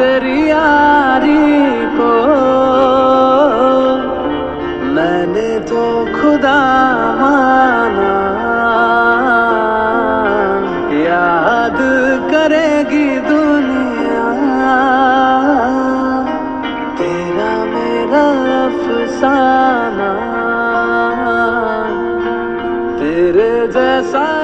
तेरी यारी को। मैंने तो खुदा माना याद करेगी दुनिया। तेरा मेरा अफसाना, तेरे जैसा